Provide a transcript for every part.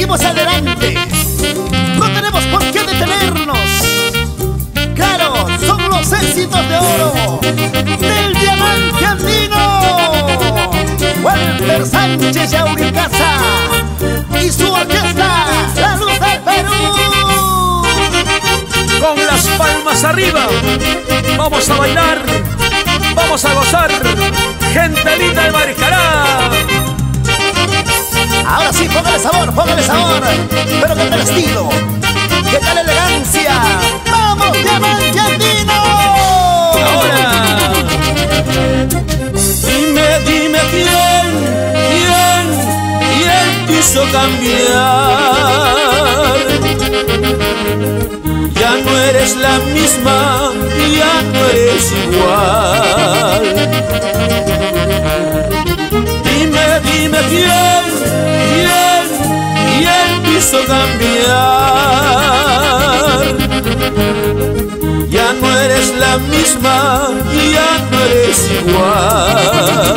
Seguimos adelante. No tenemos por qué detenernos. Claro, son los éxitos de oro del diamante andino. Walter Sánchez Yauricasa y su orquesta, La Luz del Perú. Con las palmas arriba, vamos a bailar, póngale sabor, póngale sabor. Pero qué tal estilo, qué tal elegancia. ¡Vamos, diamante andino! Ahora. Dime, dime quién, quién, quién quiso cambiar. Ya no eres la misma, ya no eres igual. Dime, dime quién, quiso cambiar. Ya no eres la misma, ya no eres igual.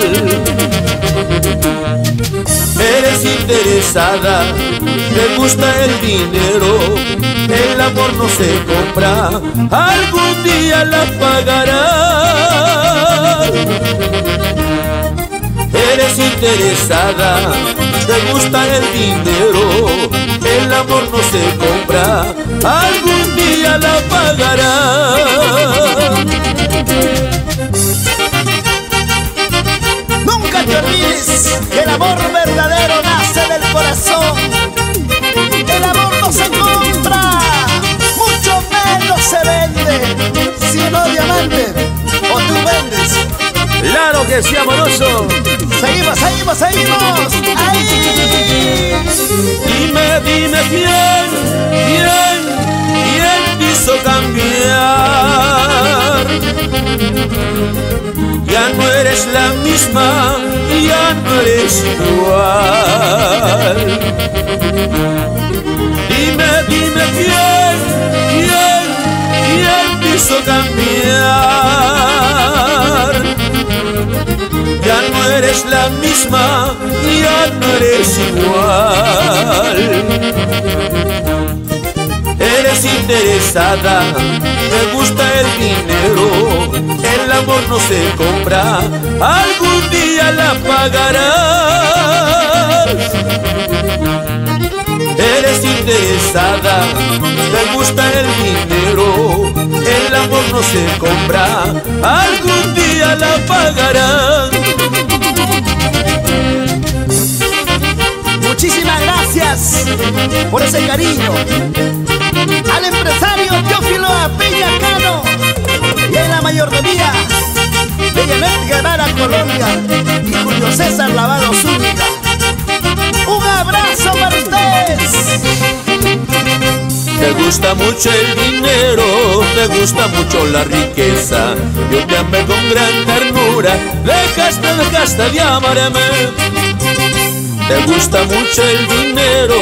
Eres interesada, te gusta el dinero, el amor no se compra, algún día la pagarás. Eres interesada, te gusta el dinero, el amor no se compra, algún día la pagarás. Nunca te olvides que el amor verdadero nace del corazón. El amor no se compra, mucho menos se vende. Si no diamante, o tú vendes. Claro que sí, amoroso. Seguimos, seguimos, seguimos. Ahí. Dime, dime quién, quién, quién quiso cambiar. Ya no eres la misma, ya no eres igual. Eres la misma, ya no eres igual. Eres interesada, te gusta el dinero, el amor no se compra, algún día la pagarás. Eres interesada, te gusta el dinero, el amor no se compra, algún día la pagarás. Muchísimas gracias por ese cariño. Al empresario Teófilo Peña Cano y en la mayordomía de Janet Guevara Colombia y Julio César Lavado Zúñiga. Un abrazo para ustedes. Te gusta mucho el dinero, te gusta mucho la riqueza. Yo te amé con gran ternura, dejaste, dejaste de amarme. Te gusta mucho el dinero,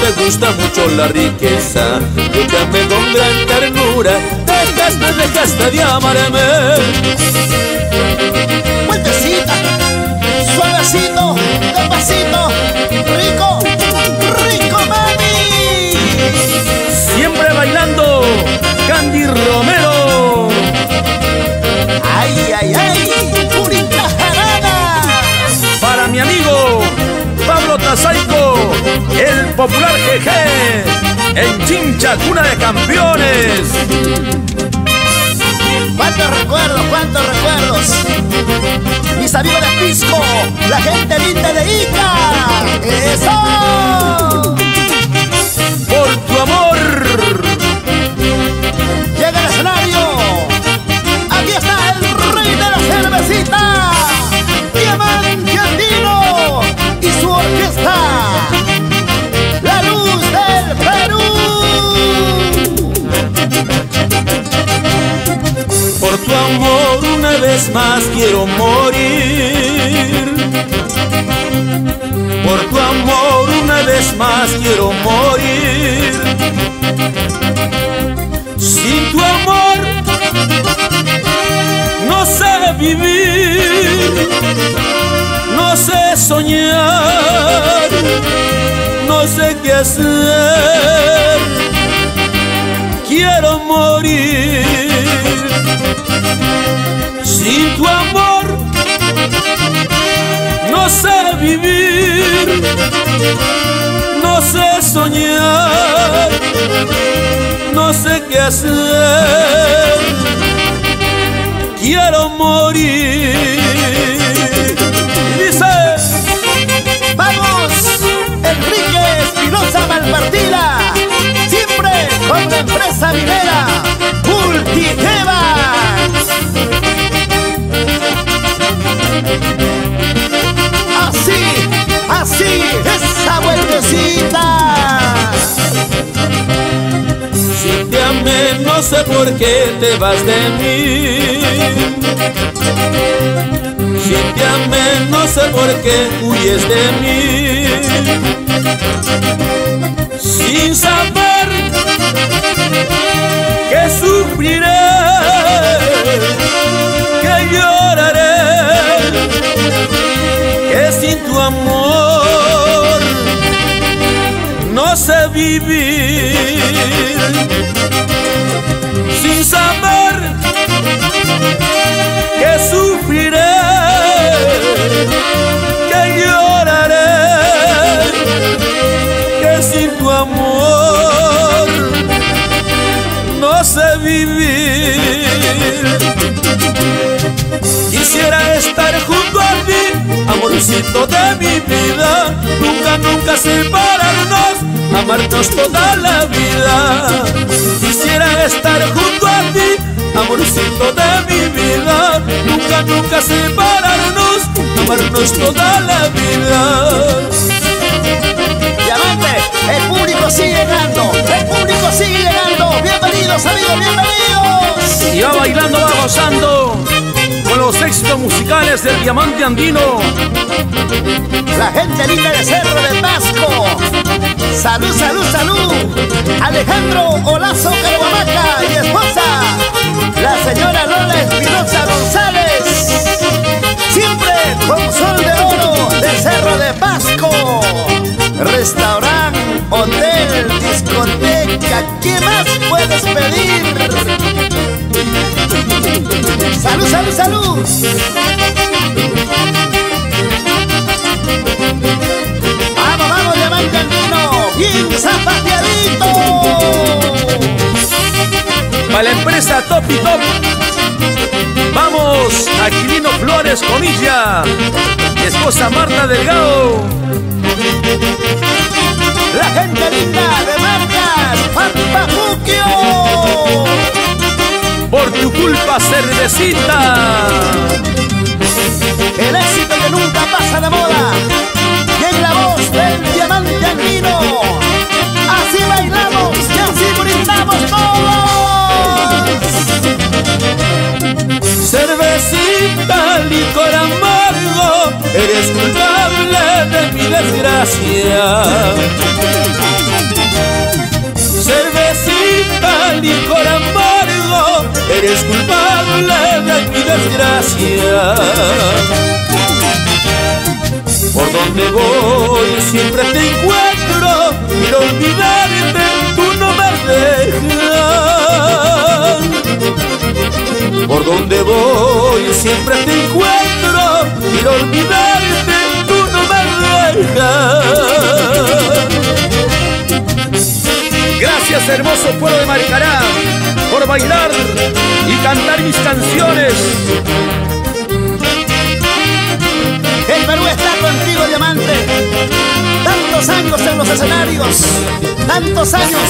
te gusta mucho la riqueza. Yo te amé con gran ternura, dejaste, dejaste de amarme. En Chincha, cuna de campeones. Cuántos recuerdos, cuántos recuerdos. Mis amigos de Pisco, la gente linda de Ica. ¡Eso! Vez más quiero morir. Por tu amor una vez más quiero morir. Sin tu amor no sé vivir, no sé soñar, no no sé qué hacer. Soñar, no sé qué hacer. Quiero morir. Sé por qué te vas de mí. Si te amé, no sé por qué huyes de mí sin saber que sufriré, que lloraré, que sin tu amor no sé vivir, saber que sufriré, que lloraré sin tu amor no sé vivir. Quisiera estar junto a ti, amorcito de mi vida, nunca, nunca separarnos, amarnos toda la vida. Quisiera estar junto a ti, amorcito de mi vida, nunca, nunca separarnos, amarnos toda la vida. El público sigue llegando, el público sigue llegando. Bienvenidos, amigos, bienvenidos. Y va bailando, va gozando con los éxitos musicales del diamante andino. La gente linda de Cerro de Pasco. Salud, salud, salud. Alejandro Olazo Carhuamaca y esposa, la señora Lola Espinosa González. Siempre con sol de oro de Cerro de Pasco. Restaurante, hotel, discoteca, ¿qué más puedes pedir? Salud, salud, salud. Vino, bien zapateadito. Para la empresa Top y Top. Vamos, Aquilino Flores Conilla, mi esposa Marta Delgado. La gente linda de marcas, Pampafuquio. Por tu culpa, cervecita. El éxito que nunca pasa de moda. Y en la voz del diamante andino. Bailamos y así brindamos todos. Cervecita, licor amargo, eres culpable de mi desgracia. Cervecita, licor amargo, eres culpable de mi desgracia. Por donde voy siempre te encuentro, siempre te encuentro, quiero olvidarte, tú no me dejas. Gracias hermoso pueblo de Maricará por bailar y cantar mis canciones. El Perú está contigo, diamante. Tantos años en los escenarios, tantos años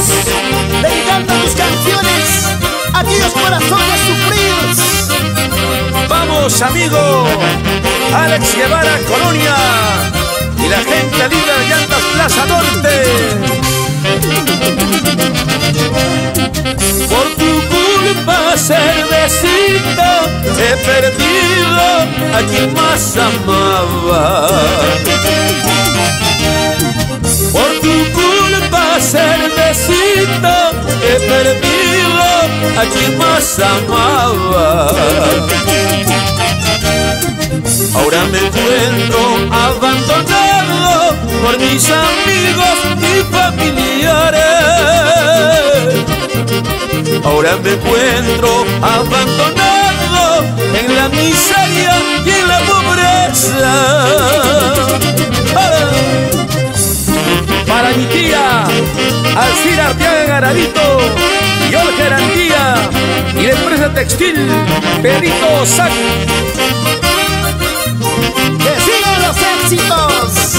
dedicando tus canciones aquellos corazones sufridos. Vamos, amigo. Alex Guevara, Colonia. Y la gente linda de Llantas Plaza Norte. Por tu culpa, cervecita, he perdido a quien más amaba. A quien más amaba. Ahora me encuentro abandonado por mis amigos y familiares. Ahora me encuentro abandonado en la miseria y en la pobreza. Para mi tía, Alcira Arteaga Garavito y la empresa textil Pedrito Sac. ¡Que sigan los éxitos!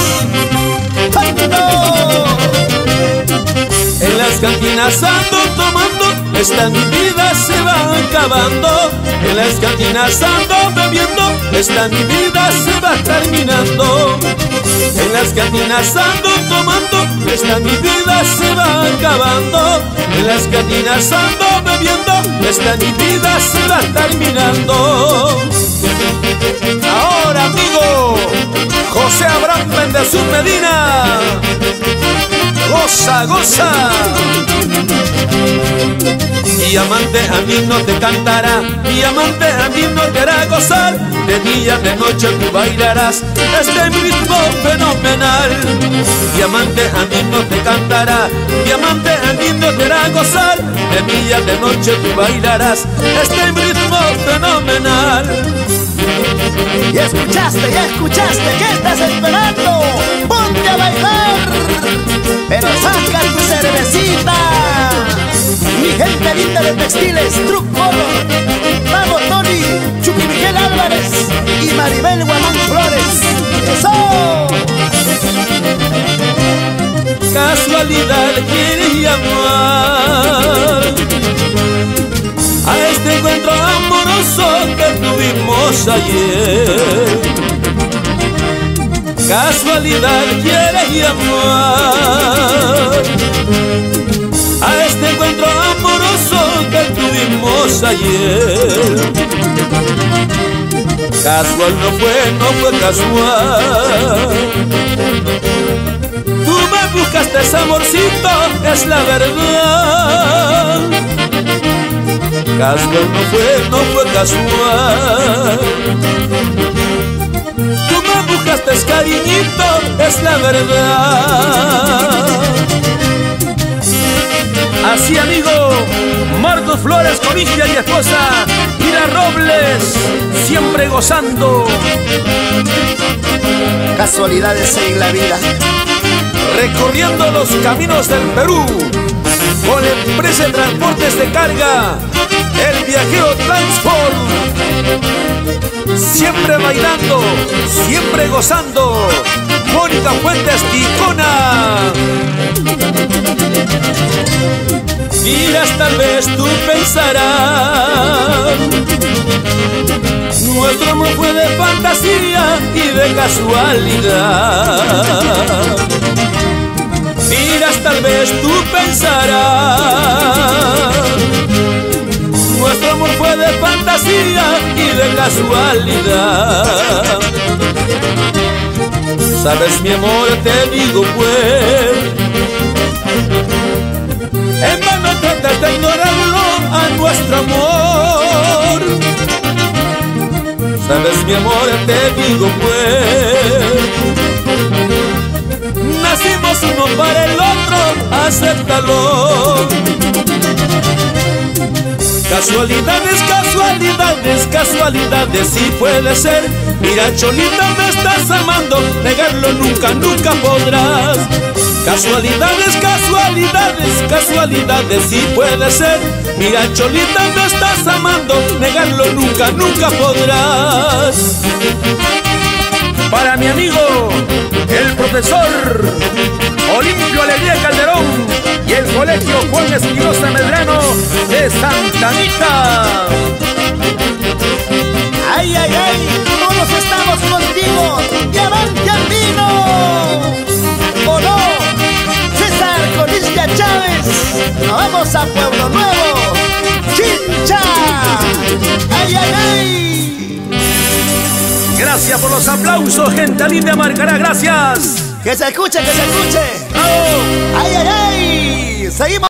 En las cantinas ando tomando, esta mi vida se va acabando. En las cantinas ando bebiendo, esta mi vida se va terminando. En las cantinas ando tomando, esta mi vida se va acabando. En las cantinas ando bebiendo, esta mi vida se va terminando. Ahora amigo, José Abraham Méndez Medina. Goza, goza. Diamante a mí no te cantará, diamante a mí no te hará gozar, de día, de noche tú bailarás este ritmo fenomenal. Diamante a mí no te cantará, diamante a mí no te hará gozar, de día, de noche tú bailarás este ritmo fenomenal. Ya escuchaste, ya escuchaste, ¿qué estás esperando? ¡Ponte a bailar! Pero saca tu cervecita. Mi gente linda de textiles, Truck Quiere llamar a este encuentro amoroso que tuvimos ayer. Casualidad quiere llamar a este encuentro amoroso que tuvimos ayer. Casual no fue, no fue casual. Buscaste saborcito, es la verdad. Casual no fue, no fue casual. Tú me buscaste cariñito, es la verdad. Así amigo, Marcos Flores, Covilla y esposa, Ira Robles, siempre gozando. Casualidades en la vida. Recorriendo los caminos del Perú, con empresa de transportes de carga, el viajero Transport. Siempre bailando, siempre gozando. Mónica Fuentes Ticona. Miras, tal vez tú pensarás. Nuestro amor fue de fantasía y de casualidad. Miras, tal vez tú pensarás. Nuestro amor fue de fantasía y de casualidad. Sabes mi amor, te digo pues de ignorarlo a nuestro amor Sabes mi amor, te digo pues Nacimos uno para el otro, acéptalo Casualidades, casualidades, casualidades, sí puede ser. Mira, Cholita, me estás amando, negarlo nunca, nunca podrás. Casualidades, casualidades, casualidades, sí puede ser. Mira, Cholita, me estás amando, negarlo nunca, nunca podrás. Para mi amigo, el profesor Olimpio Alegría Calderón y el colegio Juan Espinosa Medrano de Santa a Pueblo Nuevo! ¡Chincha! ¡Ay, ay, ay! Gracias por los aplausos, gente linda marcará, gracias. ¡Que se escuche, que se escuche! ¡Bravo! ¡Ay, ay, ay! Seguimos.